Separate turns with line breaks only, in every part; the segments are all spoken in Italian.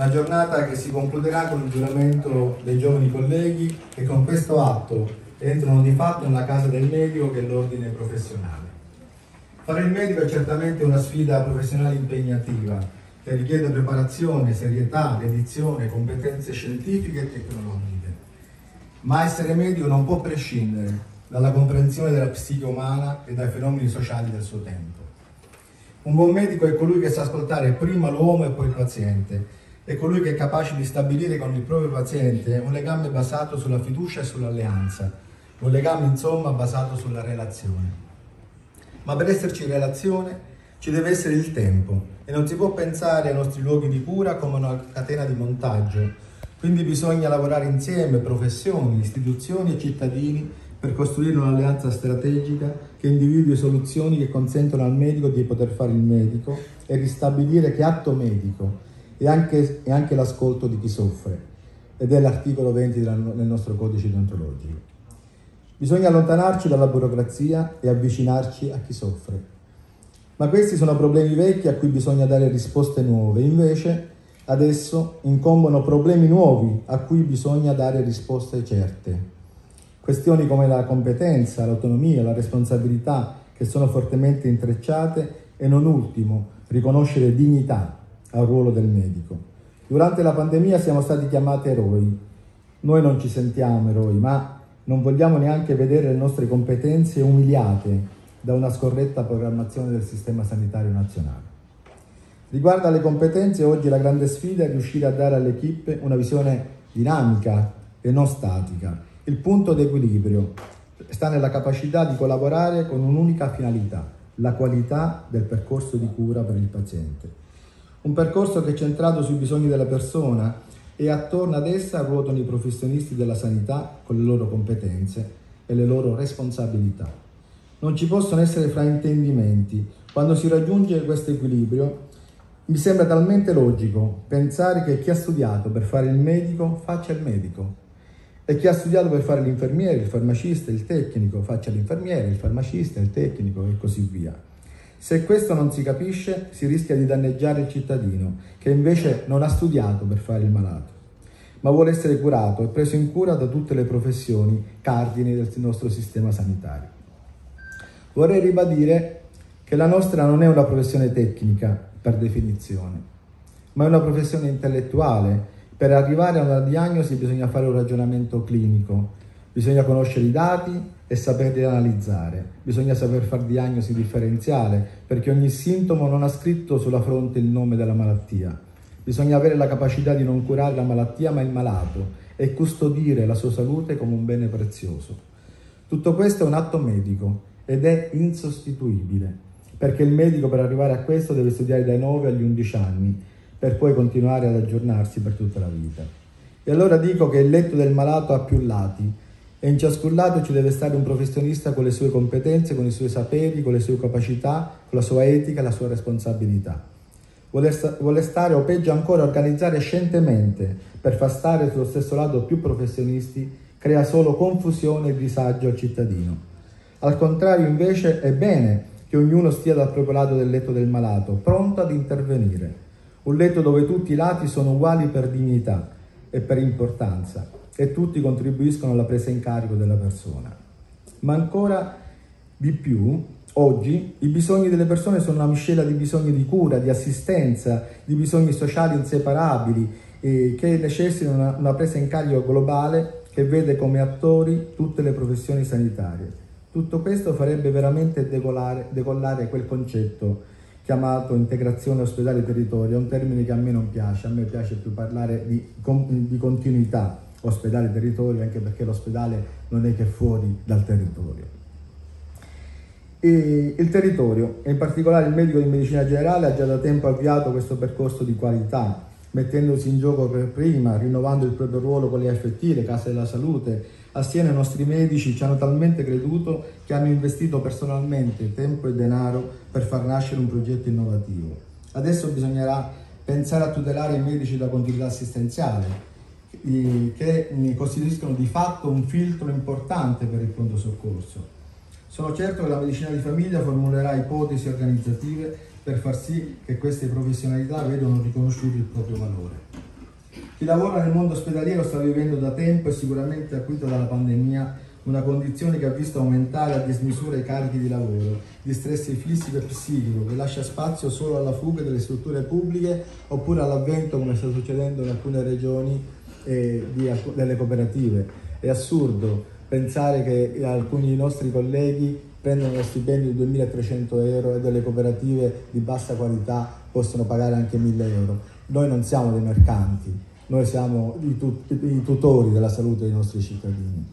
Una giornata che si concluderà con il giuramento dei giovani colleghi che con questo atto entrano di fatto nella casa del medico che è l'ordine professionale. Fare il medico è certamente una sfida professionale impegnativa che richiede preparazione, serietà, dedizione, competenze scientifiche e tecnologiche. Ma essere medico non può prescindere dalla comprensione della psiche umana e dai fenomeni sociali del suo tempo. Un buon medico è colui che sa ascoltare prima l'uomo e poi il paziente è colui che è capace di stabilire con il proprio paziente un legame basato sulla fiducia e sull'alleanza, un legame insomma basato sulla relazione. Ma per esserci relazione ci deve essere il tempo e non si può pensare ai nostri luoghi di cura come una catena di montaggio, quindi bisogna lavorare insieme professioni, istituzioni e cittadini per costruire un'alleanza strategica che individui soluzioni che consentono al medico di poter fare il medico e ristabilire che atto medico e anche, e anche l'ascolto di chi soffre, ed è l'articolo 20 del nostro codice deontologico. Bisogna allontanarci dalla burocrazia e avvicinarci a chi soffre. Ma questi sono problemi vecchi a cui bisogna dare risposte nuove, invece adesso incombono problemi nuovi a cui bisogna dare risposte certe. Questioni come la competenza, l'autonomia, la responsabilità, che sono fortemente intrecciate e non ultimo riconoscere dignità al ruolo del medico. Durante la pandemia siamo stati chiamati eroi. Noi non ci sentiamo eroi, ma non vogliamo neanche vedere le nostre competenze umiliate da una scorretta programmazione del sistema sanitario nazionale. Riguardo alle competenze, oggi la grande sfida è riuscire a dare all'equipe una visione dinamica e non statica. Il punto d'equilibrio sta nella capacità di collaborare con un'unica finalità, la qualità del percorso di cura per il paziente. Un percorso che è centrato sui bisogni della persona e attorno ad essa ruotano i professionisti della sanità con le loro competenze e le loro responsabilità. Non ci possono essere fraintendimenti. Quando si raggiunge questo equilibrio, mi sembra talmente logico pensare che chi ha studiato per fare il medico faccia il medico e chi ha studiato per fare l'infermiere, il farmacista, il tecnico faccia l'infermiere, il farmacista, il tecnico e così via. Se questo non si capisce, si rischia di danneggiare il cittadino, che invece non ha studiato per fare il malato, ma vuole essere curato e preso in cura da tutte le professioni cardini del nostro sistema sanitario. Vorrei ribadire che la nostra non è una professione tecnica per definizione, ma è una professione intellettuale. Per arrivare a una diagnosi bisogna fare un ragionamento clinico, bisogna conoscere i dati e saperli analizzare. Bisogna saper fare diagnosi differenziale perché ogni sintomo non ha scritto sulla fronte il nome della malattia. Bisogna avere la capacità di non curare la malattia ma il malato e custodire la sua salute come un bene prezioso. Tutto questo è un atto medico ed è insostituibile perché il medico per arrivare a questo deve studiare dai 9 agli 11 anni per poi continuare ad aggiornarsi per tutta la vita. E allora dico che il letto del malato ha più lati e in ciascun lato ci deve stare un professionista con le sue competenze, con i suoi saperi, con le sue capacità, con la sua etica la sua responsabilità. Vuole stare o peggio ancora organizzare scientemente per far stare sullo stesso lato più professionisti crea solo confusione e disagio al cittadino. Al contrario invece è bene che ognuno stia dal proprio lato del letto del malato, pronto ad intervenire. Un letto dove tutti i lati sono uguali per dignità e per importanza e tutti contribuiscono alla presa in carico della persona. Ma ancora di più, oggi i bisogni delle persone sono una miscela di bisogni di cura, di assistenza, di bisogni sociali inseparabili eh, che necessitano una, una presa in carico globale che vede come attori tutte le professioni sanitarie. Tutto questo farebbe veramente decollare, decollare quel concetto chiamato integrazione ospedale-territorio, un termine che a me non piace, a me piace più parlare di, di continuità, ospedale territorio, anche perché l'ospedale non è che fuori dal territorio. E il territorio, e in particolare il medico di medicina generale, ha già da tempo avviato questo percorso di qualità, mettendosi in gioco per prima, rinnovando il proprio ruolo con le AFT, le case della salute. Assieme ai nostri medici ci hanno talmente creduto che hanno investito personalmente tempo e denaro per far nascere un progetto innovativo. Adesso bisognerà pensare a tutelare i medici da continuità assistenziale, che costituiscono di fatto un filtro importante per il pronto soccorso. Sono certo che la medicina di famiglia formulerà ipotesi organizzative per far sì che queste professionalità vedano riconosciuto il proprio valore. Chi lavora nel mondo ospedaliero sta vivendo da tempo e sicuramente acuito dalla pandemia una condizione che ha visto aumentare a dismisura i carichi di lavoro, di stress fisico e psichico, che lascia spazio solo alla fuga delle strutture pubbliche oppure all'avvento, come sta succedendo in alcune regioni, eh, di, delle cooperative. È assurdo pensare che alcuni nostri colleghi prendono lo stipendio di 2.300 euro e delle cooperative di bassa qualità possono pagare anche 1.000 euro. Noi non siamo dei mercanti, noi siamo i, tut i tutori della salute dei nostri cittadini.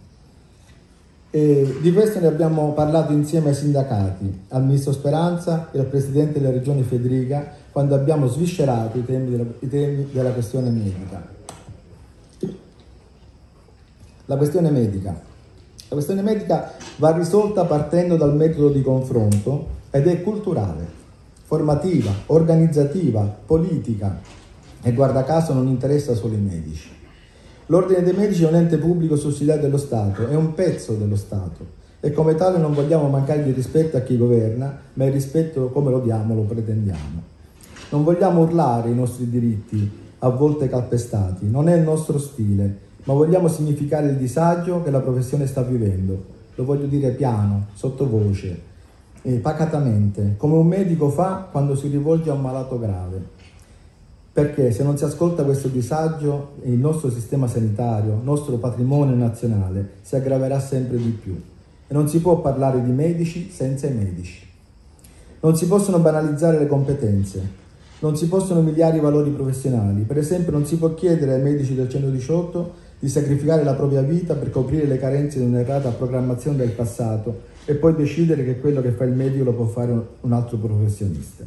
E di questo ne abbiamo parlato insieme ai sindacati, al ministro Speranza e al presidente della regione Federica quando abbiamo sviscerato i temi della, i temi della questione medica. La questione medica. La questione medica va risolta partendo dal metodo di confronto ed è culturale, formativa, organizzativa, politica e guarda caso non interessa solo i medici. L'Ordine dei Medici è un ente pubblico sussidiario dello Stato, è un pezzo dello Stato e come tale non vogliamo mancare di rispetto a chi governa, ma il rispetto come lo diamo lo pretendiamo. Non vogliamo urlare i nostri diritti, a volte calpestati, non è il nostro stile, ma vogliamo significare il disagio che la professione sta vivendo. Lo voglio dire piano, sottovoce, e pacatamente, come un medico fa quando si rivolge a un malato grave perché se non si ascolta questo disagio, il nostro sistema sanitario, il nostro patrimonio nazionale si aggraverà sempre di più. E non si può parlare di medici senza i medici. Non si possono banalizzare le competenze, non si possono umiliare i valori professionali. Per esempio non si può chiedere ai medici del 118 di sacrificare la propria vita per coprire le carenze di un'errata programmazione del passato e poi decidere che quello che fa il medico lo può fare un altro professionista.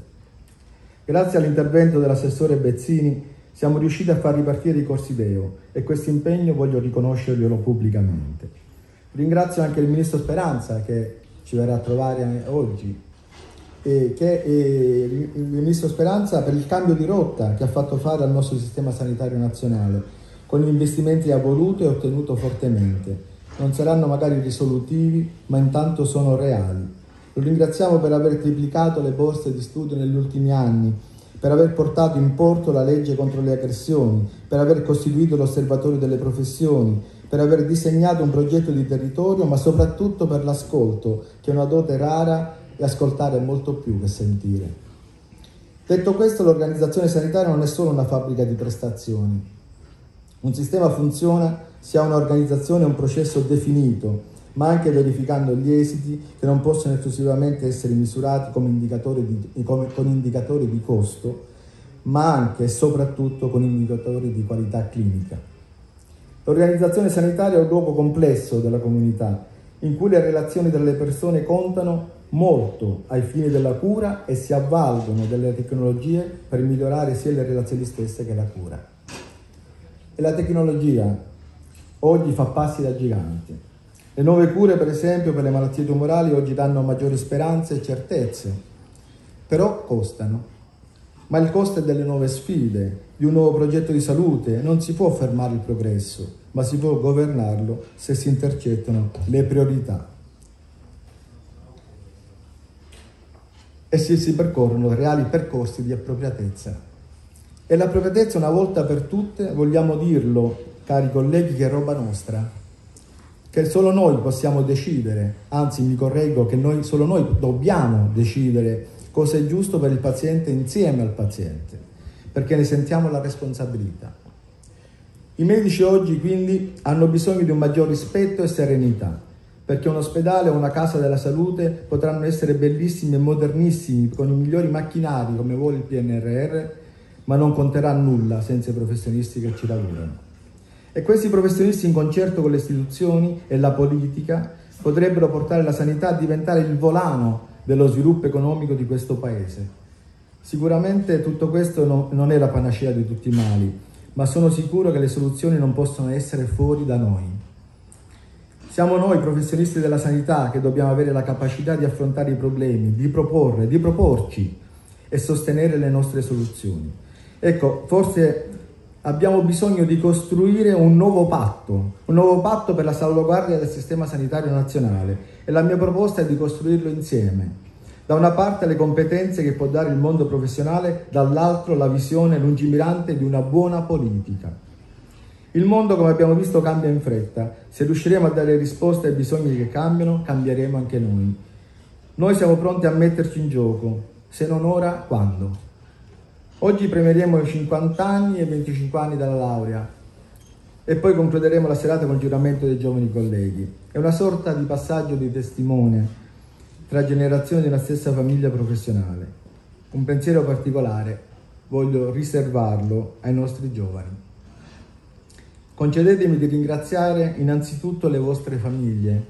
Grazie all'intervento dell'assessore Bezzini siamo riusciti a far ripartire i corsi Deo e questo impegno voglio riconoscerglielo pubblicamente. Ringrazio anche il Ministro Speranza che ci verrà a trovare oggi e che e il Ministro Speranza per il cambio di rotta che ha fatto fare al nostro sistema sanitario nazionale con gli investimenti ha voluto e ottenuto fortemente. Non saranno magari risolutivi, ma intanto sono reali lo ringraziamo per aver triplicato le borse di studio negli ultimi anni, per aver portato in porto la legge contro le aggressioni, per aver costituito l'osservatorio delle professioni, per aver disegnato un progetto di territorio, ma soprattutto per l'ascolto, che è una dote rara e ascoltare è molto più che sentire. Detto questo, l'organizzazione sanitaria non è solo una fabbrica di prestazioni. Un sistema funziona se ha un'organizzazione e un processo definito, ma anche verificando gli esiti che non possono esclusivamente essere misurati indicatori di, come, con indicatori di costo, ma anche e soprattutto con indicatori di qualità clinica. L'organizzazione sanitaria è un luogo complesso della comunità, in cui le relazioni delle persone contano molto ai fini della cura e si avvalgono delle tecnologie per migliorare sia le relazioni stesse che la cura. E la tecnologia oggi fa passi da gigante le nuove cure, per esempio, per le malattie tumorali oggi danno maggiori speranze e certezze, però costano. Ma il costo è delle nuove sfide, di un nuovo progetto di salute. Non si può fermare il progresso, ma si può governarlo se si intercettano le priorità. E se si percorrono reali percorsi di appropriatezza. E l'appropriatezza una volta per tutte, vogliamo dirlo, cari colleghi, che è roba nostra, che solo noi possiamo decidere, anzi mi correggo che noi, solo noi dobbiamo decidere cosa è giusto per il paziente insieme al paziente, perché ne sentiamo la responsabilità. I medici oggi quindi hanno bisogno di un maggior rispetto e serenità, perché un ospedale o una casa della salute potranno essere bellissimi e modernissimi con i migliori macchinari come vuole il PNRR, ma non conterà nulla senza i professionisti che ci lavorano. E questi professionisti in concerto con le istituzioni e la politica potrebbero portare la sanità a diventare il volano dello sviluppo economico di questo Paese. Sicuramente tutto questo no, non è la panacea di tutti i mali, ma sono sicuro che le soluzioni non possono essere fuori da noi. Siamo noi professionisti della sanità che dobbiamo avere la capacità di affrontare i problemi, di proporre, di proporci e sostenere le nostre soluzioni. Ecco, forse abbiamo bisogno di costruire un nuovo patto, un nuovo patto per la salvaguardia del sistema sanitario nazionale e la mia proposta è di costruirlo insieme. Da una parte le competenze che può dare il mondo professionale, dall'altro la visione lungimirante di una buona politica. Il mondo, come abbiamo visto, cambia in fretta. Se riusciremo a dare risposte ai bisogni che cambiano, cambieremo anche noi. Noi siamo pronti a metterci in gioco, se non ora, quando? Oggi premieremo i 50 anni e 25 anni dalla laurea e poi concluderemo la serata con il giuramento dei giovani colleghi. È una sorta di passaggio di testimone tra generazioni della stessa famiglia professionale. Un pensiero particolare voglio riservarlo ai nostri giovani. Concedetemi di ringraziare innanzitutto le vostre famiglie.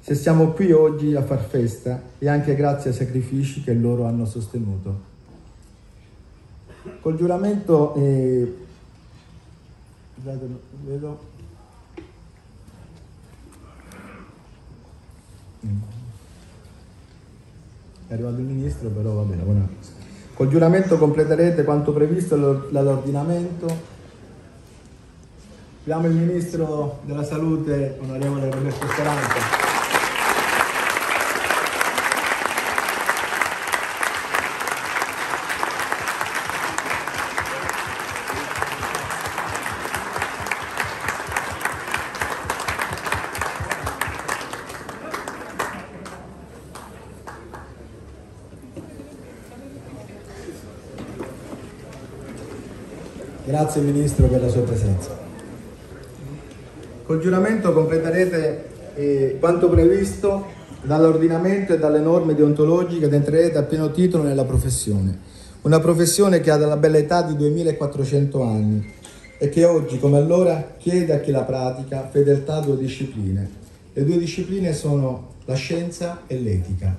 Se siamo qui oggi a far festa è anche grazie ai sacrifici che loro hanno sostenuto. Col giuramento, eh, vedo, è arrivato il ministro, però va bene, buona. Col giuramento completerete quanto previsto dall'ordinamento. Abbiamo il ministro della salute, onorevole Roberto Speranza. Grazie Ministro per la sua presenza. Col giuramento completerete eh, quanto previsto dall'ordinamento e dalle norme deontologiche ed entrerete a pieno titolo nella professione. Una professione che ha dalla bella età di 2400 anni e che oggi, come allora, chiede a chi la pratica fedeltà a due discipline. Le due discipline sono la scienza e l'etica.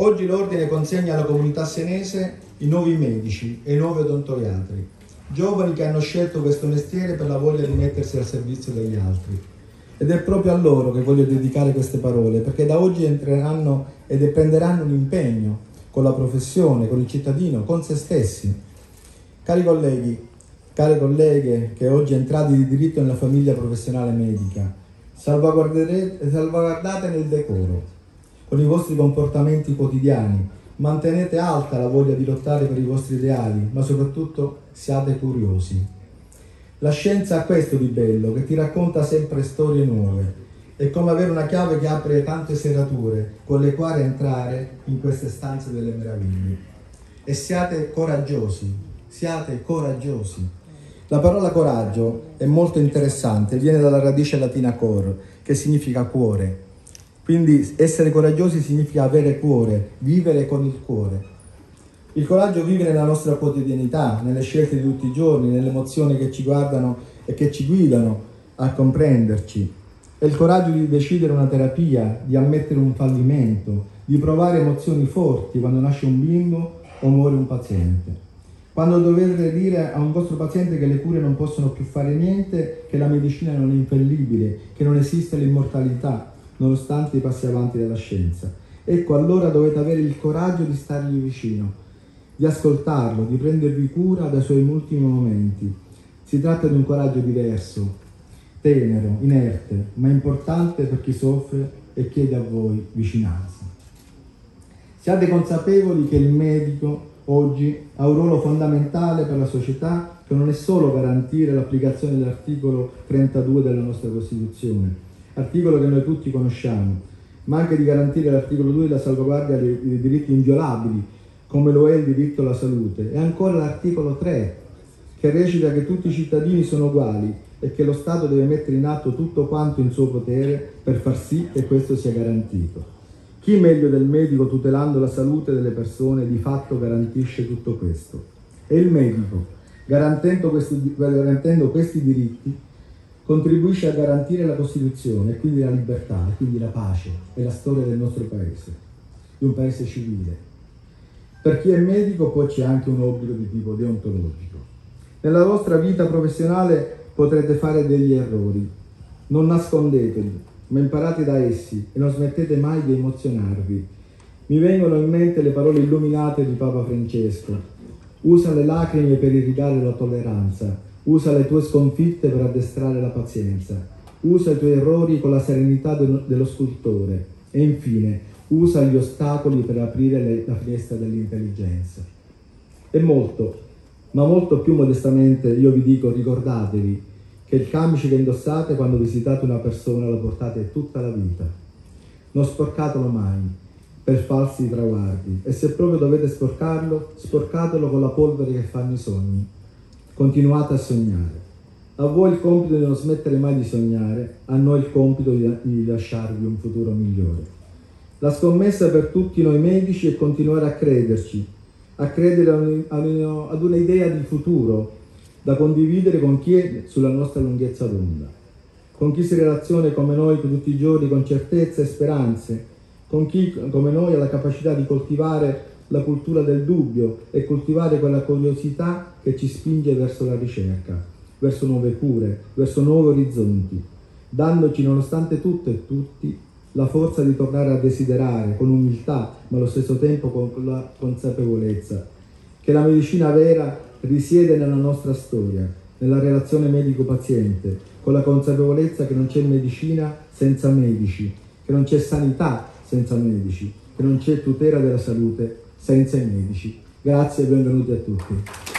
Oggi l'ordine consegna alla comunità senese i nuovi medici e i nuovi odontoiatri, giovani che hanno scelto questo mestiere per la voglia di mettersi al servizio degli altri. Ed è proprio a loro che voglio dedicare queste parole, perché da oggi entreranno ed prenderanno un impegno con la professione, con il cittadino, con se stessi. Cari colleghi, care colleghe che oggi entrate di diritto nella famiglia professionale medica, salvaguardate nel decoro, con i vostri comportamenti quotidiani, Mantenete alta la voglia di lottare per i vostri ideali, ma soprattutto siate curiosi. La scienza ha questo di bello, che ti racconta sempre storie nuove. È come avere una chiave che apre tante serrature con le quali entrare in queste stanze delle meraviglie. E siate coraggiosi, siate coraggiosi. La parola coraggio è molto interessante, viene dalla radice latina cor, che significa cuore quindi essere coraggiosi significa avere cuore, vivere con il cuore. Il coraggio vive nella nostra quotidianità, nelle scelte di tutti i giorni, nelle emozioni che ci guardano e che ci guidano a comprenderci. È il coraggio di decidere una terapia, di ammettere un fallimento, di provare emozioni forti quando nasce un bimbo o muore un paziente. Quando dovete dire a un vostro paziente che le cure non possono più fare niente, che la medicina non è infallibile, che non esiste l'immortalità, nonostante i passi avanti della scienza. Ecco, allora dovete avere il coraggio di stargli vicino, di ascoltarlo, di prendervi cura dai suoi ultimi momenti. Si tratta di un coraggio diverso, tenero, inerte, ma importante per chi soffre e chiede a voi vicinanza. Siate consapevoli che il medico oggi ha un ruolo fondamentale per la società che non è solo garantire l'applicazione dell'articolo 32 della nostra Costituzione, articolo che noi tutti conosciamo, ma anche di garantire l'articolo 2 la salvaguardia dei, dei diritti inviolabili, come lo è il diritto alla salute, e ancora l'articolo 3, che recita che tutti i cittadini sono uguali e che lo Stato deve mettere in atto tutto quanto in suo potere per far sì che questo sia garantito. Chi meglio del medico tutelando la salute delle persone di fatto garantisce tutto questo? E il medico, garantendo questi, garantendo questi diritti, contribuisce a garantire la Costituzione e quindi la libertà, e quindi la pace e la storia del nostro paese, di un paese civile. Per chi è medico poi c'è anche un obbligo di tipo deontologico. Nella vostra vita professionale potrete fare degli errori, non nascondeteli, ma imparate da essi e non smettete mai di emozionarvi. Mi vengono in mente le parole illuminate di Papa Francesco. Usa le lacrime per irrigare la tolleranza, Usa le tue sconfitte per addestrare la pazienza. Usa i tuoi errori con la serenità dello scultore. E infine, usa gli ostacoli per aprire le, la finestra dell'intelligenza. E molto, ma molto più modestamente io vi dico ricordatevi che il camice che indossate quando visitate una persona lo portate tutta la vita. Non sporcatelo mai per falsi traguardi e se proprio dovete sporcarlo, sporcatelo con la polvere che fanno i sogni. Continuate a sognare. A voi il compito di non smettere mai di sognare, a noi il compito di, lasciarvi un futuro migliore. La scommessa per tutti noi medici è continuare a crederci, a credere ad un'idea di futuro da condividere con chi è sulla nostra lunghezza d'onda, con chi si relaziona come noi tutti i giorni con certezze e speranze, con chi come noi ha la capacità di coltivare la cultura del dubbio e coltivare quella curiosità che ci spinge verso la ricerca, verso nuove cure, verso nuovi orizzonti, dandoci nonostante tutto e tutti la forza di tornare a desiderare con umiltà, ma allo stesso tempo con la consapevolezza, che la medicina vera risiede nella nostra storia, nella relazione medico-paziente, con la consapevolezza che non c'è medicina senza medici, che non c'è sanità senza medici, che non c'è tutela della salute senza i medici. Grazie e benvenuti a tutti.